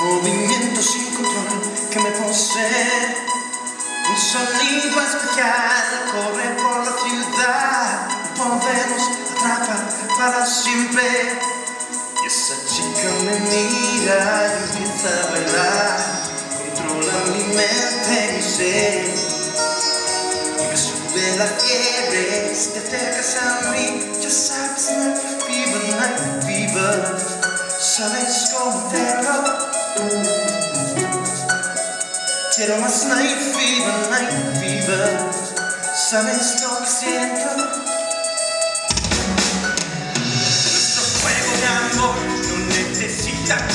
movimiento sin control que me posee. Un sonido especial corre por la ciudad. Podemos atrapar para siempre. Y esa chica me mira y empieza a bailar. Controla mi mente y sé. Y Sabes cómo hacerlo. Quiero más night fever, night fever. Sabes lo que siento. Nuestro fuego de amor no necesita